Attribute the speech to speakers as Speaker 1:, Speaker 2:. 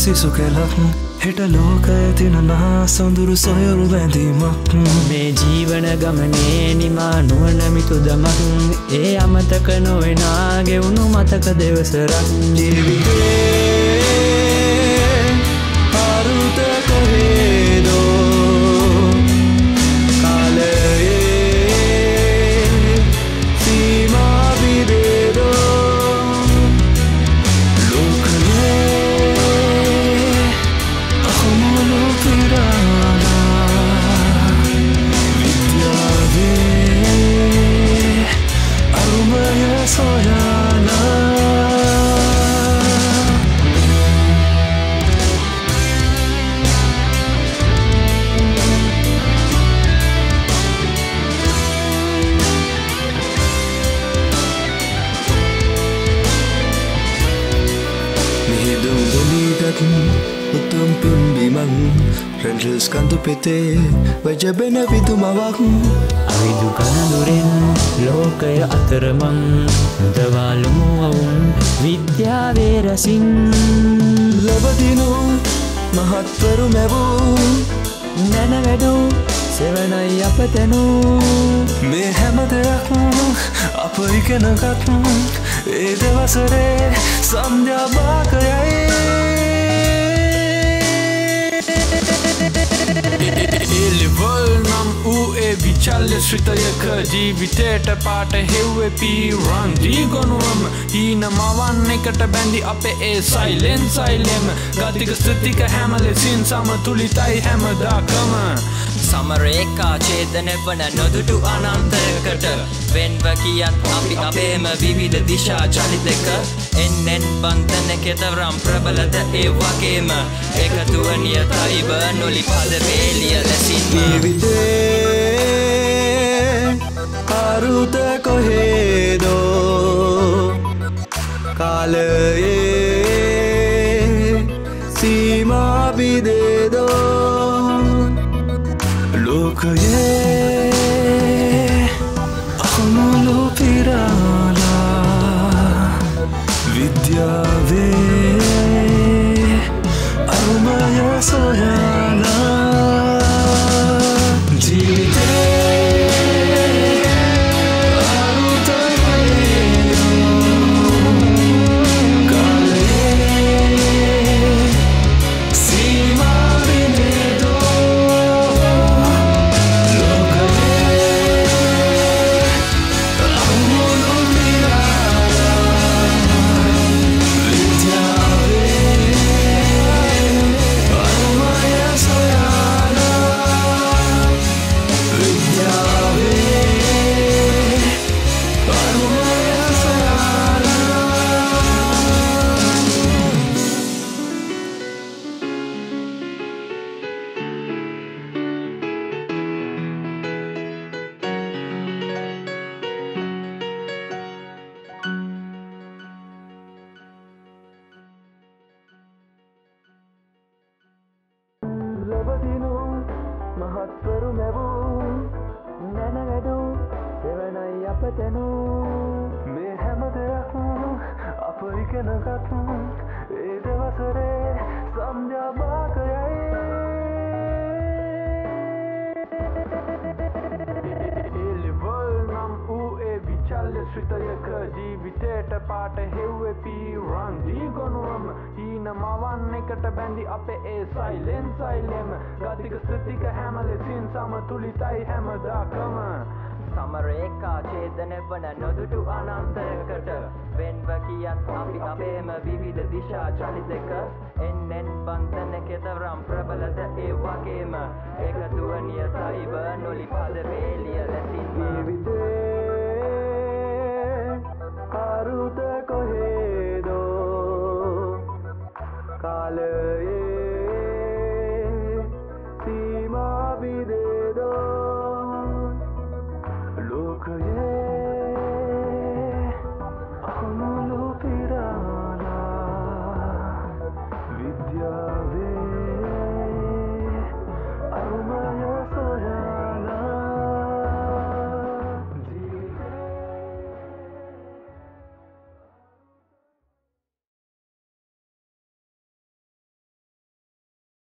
Speaker 1: සිසු කෙලක් හෙට ලෝක ඇතිනනා සොඳුරු සොයුරු බැඳීමක්
Speaker 2: මේ ජීවන ගමනේ නිමා නුවනමිතු දමක්. ඒ අමතක නොවෙනා ගෙවුණු මතක දෙවසරක්.
Speaker 1: ජීවිතේ දෙලීටත් උතුම් පිම්බිමං රැල්රස් කඳු පෙතේ වජබෙන විදුමවක්
Speaker 2: අවිදු කනදුරෙන් ලෝකය අතරමං දවාලුමු අවුන් විද්‍යාවේ රසින්.
Speaker 1: ලබදිනු මහත්වරු මැවූ
Speaker 2: නැනවැඩු සෙවනයි අප තැනූ.
Speaker 1: මේ හැම දෙයක් අප ඉගෙනගත් ඒ දවසරේ සන්ධ්‍යාභාකයයි
Speaker 3: එලිවල් නම් වූ ඒ විචල්්‍ය ශ්‍රිතයක ජීවිතයට පාට හෙව්වෙපී රන්දී ගොනුවම හීන මවන් එකට බැඳි අපේ ඒ සයිලෙන් සයිලෙම ගතික ස්ෘතික හැම ලෙසින් සම තුළිතයි හැමදාකම
Speaker 4: සමරේකා චේතන වන නොදුටු අනන්තරකට වෙන්ව කියත් අපි අපේම විවිධ දිශා චලිතක එන්නෙන් බන්තන කෙතවරම් ප්‍රබලද ඒ වගේම. එකතුව නියතයිව නොලි පද වේලිය ලැසින්ම
Speaker 1: ජීවිතේ අරුත කොහේදෝ? කාලයේ तिराला विद्यावे
Speaker 2: अरुमय सोया අප තැනූ
Speaker 1: මේ හැම දෙයක් අප ඉගෙනගත් ඒ දවසරේ සන්ධ්‍යාභාකයයි
Speaker 3: එලිවල් නම් වූ ඒ විචල්්‍ය ශ්‍රිතයක ජීවිතයට පාට හෙව්වෙපී රන්දී ගොනුවම හීන මවන් එකට බැඳි අපේ ඒ සයිලෙන් සයිලෙම ගතික ස්ෘතික හැම ලෙසින් සම තුළිතයි හැමදාකම
Speaker 4: සමරේකා චේතන වන නොදුටු අනන්තරකට වෙන්ව කියත් අපි අපේම විවිධ දිශා චලිතක. එන්නෙන් බන්තන කෙතවරම් ප්‍රබලද ඒ වගේම? එකතුව නියතයිව නොලි පද වේලිය ලැසින්ම
Speaker 1: ජීවිතේ අරුත කොහේදෝ? කාලයේ සීමා විදේ